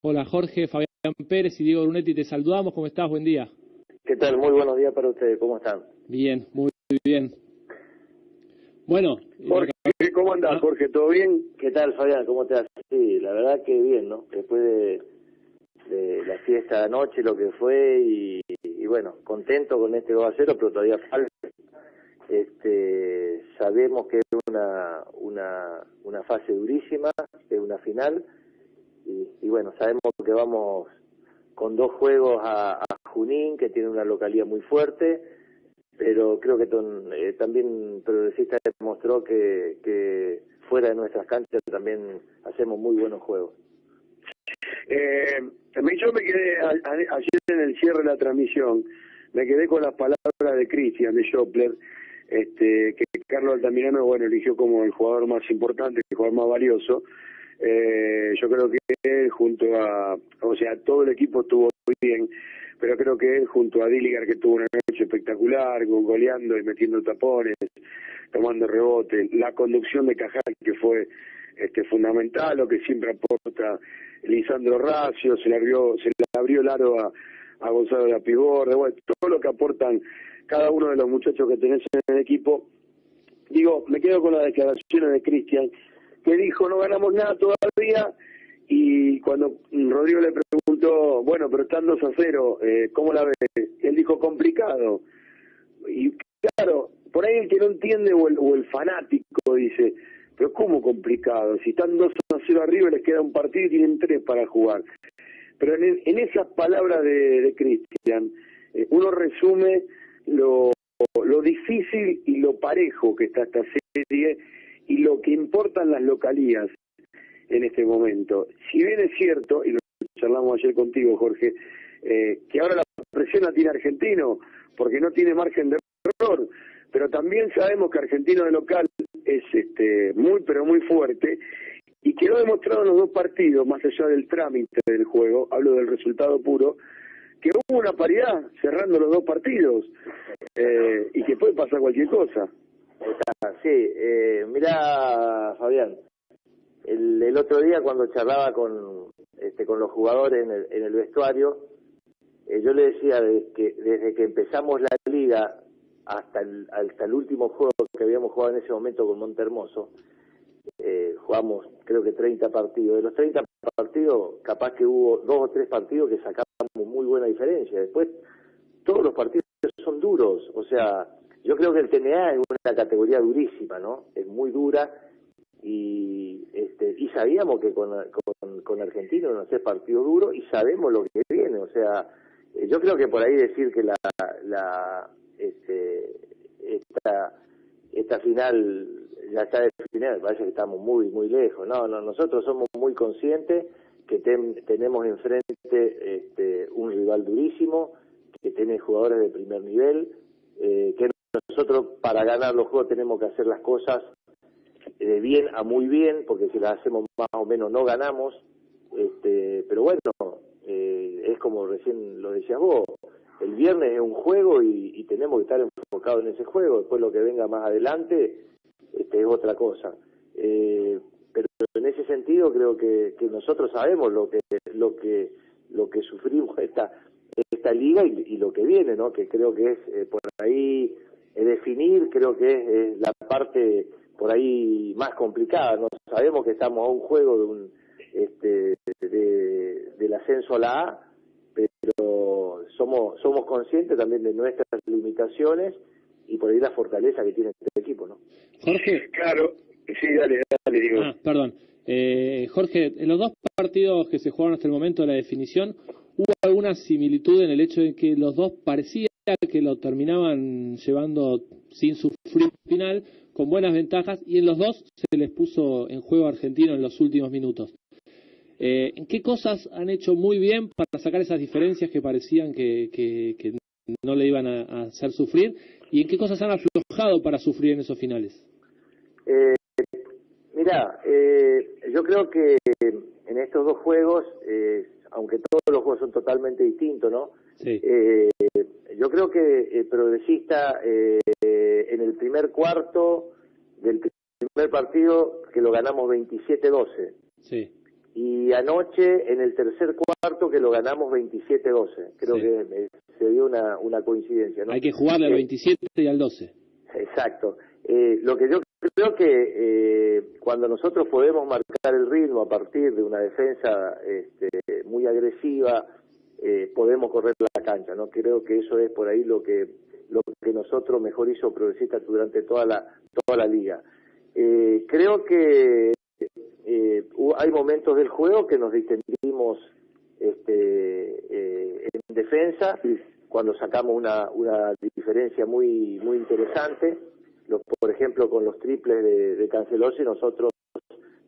Hola Jorge, Fabián Pérez y Diego Brunetti, te saludamos. ¿Cómo estás? Buen día. ¿Qué tal? Muy buenos días para ustedes. ¿Cómo están? Bien, muy bien. Bueno. Jorge, ¿cómo andás, ah. Jorge? ¿Todo bien? ¿Qué tal, Fabián? ¿Cómo te haces? Sí, la verdad que bien, ¿no? Después de, la fiesta de anoche, lo que fue, y, bueno, contento con este 2 a 0, pero todavía falta. Este, sabemos que es una, una, una fase durísima, es una final, y, bueno, sabemos que vamos con dos juegos a, Junín, que tiene una localidad muy fuerte, pero creo que eh, también Progresista demostró que, que fuera de nuestras canchas también hacemos muy buenos juegos. Eh, yo me quedé ayer en el cierre de la transmisión, me quedé con las palabras de Cristian, de Schoppler, este, que Carlos Altamirano, bueno, eligió como el jugador más importante, el jugador más valioso, eh, yo creo que junto a, o sea, todo el equipo estuvo bien, pero creo que junto a Dilligar que tuvo una noche espectacular, goleando y metiendo tapones, tomando rebote, la conducción de Cajal que fue este fundamental, lo que siempre aporta Lisandro Racio, se le abrió, se le abrió el aro a, a Gonzalo de la Piborde, bueno, todo lo que aportan cada uno de los muchachos que tenés en el equipo. Digo, me quedo con las declaraciones de Cristian, que dijo no ganamos nada todavía y cuando Rodrigo le preguntó, bueno, pero están 2 a 0, eh, ¿cómo la ves? Él dijo complicado. Y claro, por ahí el que no entiende o el, fanático dice, pero ¿cómo complicado? Si están 2 a 0 arriba les queda un partido y tienen tres para jugar. Pero en, en esas palabras de, de Cristian, eh, uno resume lo, lo difícil y lo parejo que está esta serie y lo que importan las localías en este momento. Si bien es cierto, y lo charlamos ayer contigo, Jorge, eh, que ahora la presión la tiene Argentino, porque no tiene margen de error, pero también sabemos que Argentino de local es este muy, pero muy fuerte, y que lo ha demostrado en los dos partidos, más allá del trámite del juego, hablo del resultado puro, que hubo una paridad cerrando los dos partidos, eh, y que puede pasar cualquier cosa. Sí, eh, mira, Fabián, el, el, otro día cuando charlaba con este, con los jugadores en el, en el vestuario, eh, yo le decía que desde que empezamos la liga hasta el, hasta el último juego que habíamos jugado en ese momento con Montermoso, eh, jugamos creo que 30 partidos. De los 30 partidos, capaz que hubo dos o tres partidos que sacamos muy buena diferencia. Después, todos los partidos son duros, o sea, yo creo que el TNA es una categoría durísima, ¿no? Es muy dura y este y sabíamos que con, con, con Argentino no hace partido duro y sabemos lo que viene, o sea, eh, yo creo que por ahí decir que la, la este, esta esta final ya está definida, parece que estamos muy muy lejos, no, no nosotros somos muy conscientes que tenemos enfrente este, un rival durísimo, que tiene jugadores de primer nivel, eh, que nosotros para ganar los juegos tenemos que hacer las cosas de bien a muy bien, porque si las hacemos más o menos no ganamos. Este, pero bueno, eh, es como recién lo decías vos, el viernes es un juego y, tenemos que estar enfocados en ese juego. Después lo que venga más adelante este, es otra cosa. Eh, pero en ese sentido creo que, que nosotros sabemos lo que lo que lo que sufrimos esta esta liga y, lo que viene, ¿no? Que creo que es eh, por ahí definir creo que es, la parte por ahí más complicada. No sabemos que estamos a un juego de un este de, del ascenso a la A, pero somos somos conscientes también de nuestras limitaciones y por ahí la fortaleza que tiene este equipo, ¿no? Jorge, claro, sí, dale, dale, digo. Ah, perdón. Eh, Jorge, en los dos partidos que se jugaron hasta el momento de la definición, ¿hubo alguna similitud en el hecho de que los dos parecían que lo terminaban llevando sin sufrir final, con buenas ventajas, y en los dos se les puso en juego argentino en los últimos minutos. Eh, ¿En qué cosas han hecho muy bien para sacar esas diferencias que parecían que, que, no le iban a, hacer sufrir? ¿Y en qué cosas han aflojado para sufrir en esos finales? Eh, mira, eh, yo creo que en estos dos juegos, eh, aunque todos los juegos son totalmente distintos, ¿no? Sí. Eh, yo creo que el progresista eh, en el primer cuarto del primer partido, que lo ganamos 27-12. Sí. y anoche en el tercer cuarto que lo ganamos 27-12. Creo que se dio una, una coincidencia. ¿no? Hay que jugarle al 27 y al 12. Exacto. Eh, lo que yo creo que eh, cuando nosotros podemos marcar el ritmo a partir de una defensa este, muy agresiva, eh, podemos correr la cancha, ¿no? Creo que eso es por ahí lo que lo que nosotros mejor hizo Progresista durante toda la toda la liga. Eh, creo que eh, hay momentos del juego que nos distendimos este, eh, en defensa cuando sacamos una, una diferencia muy muy interesante. por ejemplo, con los triples de, de Cancelosi, nosotros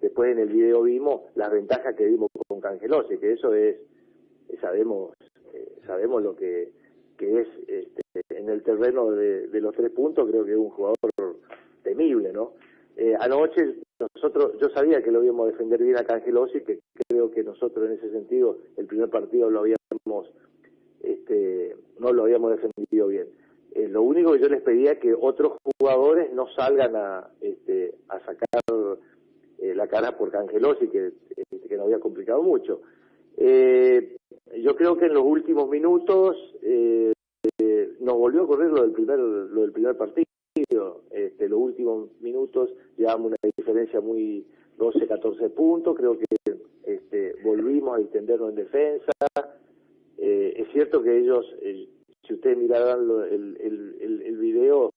después en el video vimos las ventajas que dimos con Cancelosi, que eso es, sabemos eh, sabemos lo que, es este, en el terreno de, los tres puntos, creo que es un jugador temible, ¿no? Eh, anoche nosotros, yo sabía que lo íbamos a defender bien a Cangelosi, que creo que nosotros en ese sentido el primer partido lo habíamos, este, no lo habíamos defendido bien. Eh, lo único que yo les pedía que otros jugadores no salgan a, este, a sacar eh, la cara por Cangelosi, que, este, que nos había complicado mucho. Eh, yo creo que en los últimos minutos eh, nos volvió a correr lo del primer, lo del primer partido este, los últimos minutos llevamos una diferencia muy 12, 14 puntos, creo que este, volvimos a extendernos en defensa. Eh, es cierto que ellos, eh, si ustedes miraran el, el, el, video,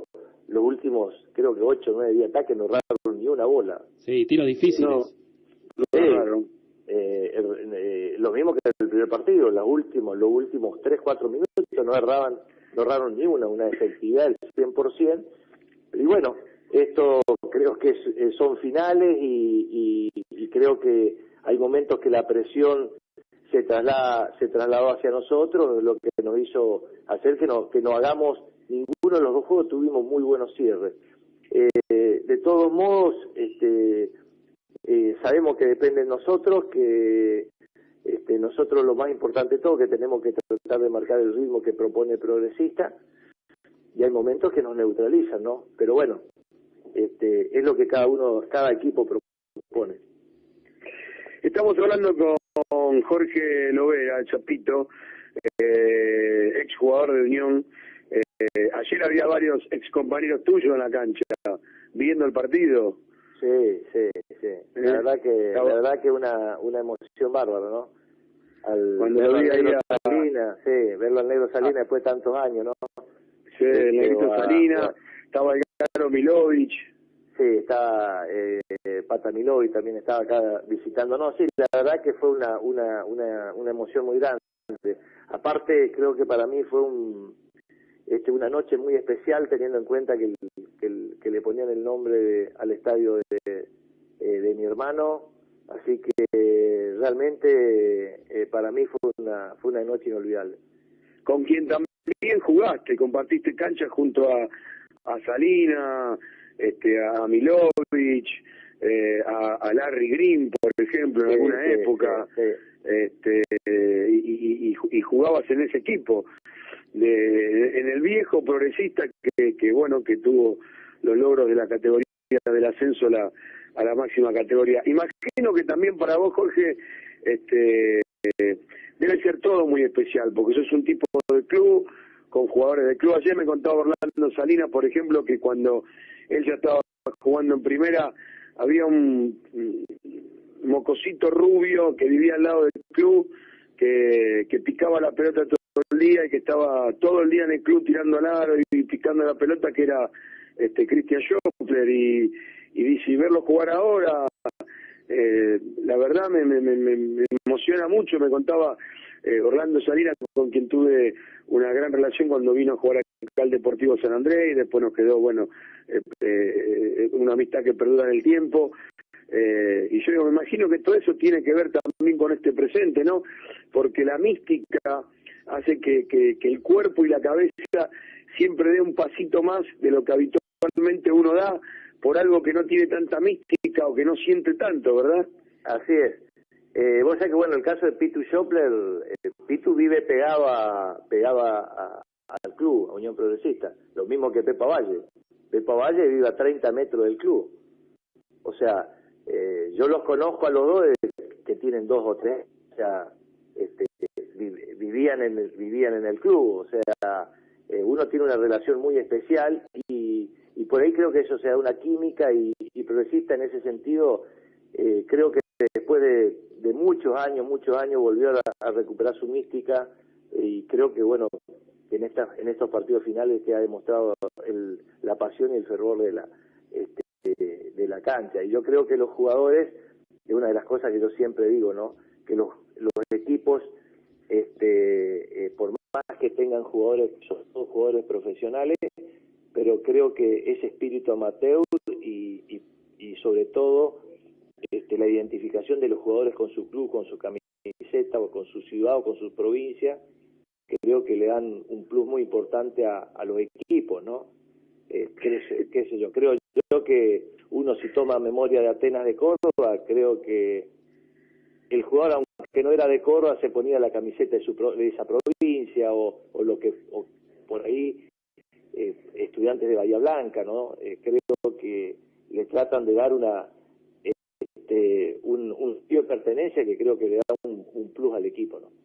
los últimos, creo que 8 o 9 días de ataque no erraron ni una bola. Sí, tiros difíciles. No, eh, eh, lo mismo que el primer partido, los últimos, los últimos 3, 4 minutos no erraban, no erraron ni una, una efectividad del 100%, y bueno, esto creo que eh, son finales y, creo que hay momentos que la presión se traslada, se trasladó hacia nosotros, lo que nos hizo hacer que no, que no hagamos ninguno de los dos juegos, tuvimos muy buenos cierres. Eh, de todos modos, este, eh, sabemos que depende de nosotros, que este, nosotros lo más importante de todo, que tenemos que tratar de marcar el ritmo que propone el progresista, y hay momentos que nos neutralizan, ¿no? Pero bueno, este, es lo que cada uno, cada equipo propone. Estamos hablando con Jorge Lovera, Chapito, eh, ex jugador de Unión. Eh, ayer había varios ex compañeros tuyos en la cancha, viendo el partido. Sí, sí, sí. La ¿Eh? verdad que, la verdad que una, una emoción bárbara, ¿no? Al Cuando vi ahí a... Salina, sí, verlo al negro Salina ah. después de tantos años, ¿no? Sí, el Negrito Salina, estaba el Garo Milovic. Sí, estaba eh, Pata Milovic también estaba acá visitando. No, sí, la verdad que fue una, una, una, una emoción muy grande. Aparte, creo que para mí fue un, este, una noche muy especial teniendo en cuenta que, que, que le ponían el nombre al estadio de, de mi hermano. Así que realmente eh, para mí fue una, fue una noche inolvidable. Con quien también jugaste, compartiste cancha junto a, a Salina, este, a Milovic, eh, a, Larry Green, por ejemplo, en alguna época, este, y, y, jugabas en ese equipo. De, en el viejo progresista que, que, bueno, que tuvo los logros de la categoría del ascenso la, a la máxima categoría. Imagino que también para vos, Jorge, este, debe ser todo muy especial, porque sos un tipo de club, con jugadores del club. Ayer me contaba Orlando Salinas, por ejemplo, que cuando él ya estaba jugando en primera, había un, mocosito rubio que vivía al lado del club, que, que picaba la pelota todo el día y que estaba todo el día en el club tirando al aro y, picando la pelota, que era este Cristian Schoffler. Y, y dice, y verlo jugar ahora, eh, la verdad me, me, me, emociona mucho. Me contaba eh, Orlando Salinas, con quien tuve una gran relación cuando vino a jugar al Deportivo San Andrés y después nos quedó, bueno, eh, eh, una amistad que perdura en el tiempo. Eh, y yo me imagino que todo eso tiene que ver también con este presente, ¿no? Porque la mística hace que, que, que el cuerpo y la cabeza siempre dé un pasito más de lo que habitualmente uno da por algo que no tiene tanta mística o que no siente tanto, ¿verdad? Así es. Eh, vos sabés que, bueno, el caso de Pitu Schopler, eh, Pitu vive pegado a, pegado a, al club, a Unión Progresista, lo mismo que Pepa Valle. Pepa Valle vive a 30 metros del club. O sea, eh, yo los conozco a los dos que que tienen dos o tres, o sea, este, vivían en vivían en el club, o sea, eh, uno tiene una relación muy especial y, y por ahí creo que eso sea una química y, progresista en ese sentido, eh, creo que después de, de, muchos años, muchos años volvió a, recuperar su mística y creo que bueno, en esta, en estos partidos finales que ha demostrado el, la pasión y el fervor de la este, de la cancha y yo creo que los jugadores es una de las cosas que yo siempre digo, ¿no? Que los, los equipos este, eh, por más que tengan jugadores, son jugadores profesionales, pero creo que ese espíritu amateur y, y, y sobre todo este, la identificación de los jugadores con su club, con su camiseta o con su ciudad o con su provincia, creo que le dan un plus muy importante a, a los equipos, ¿no? Eh, qué, sé yo, creo yo que uno si toma memoria de Atenas de Córdoba, creo que el jugador, aunque no era de Córdoba, se ponía la camiseta de, su, de esa provincia o, o lo que o por ahí eh, estudiantes de Bahía Blanca, ¿no? Eh, creo que le tratan de dar una este, un, un de pertenencia que creo que le da un, un plus al equipo, ¿no?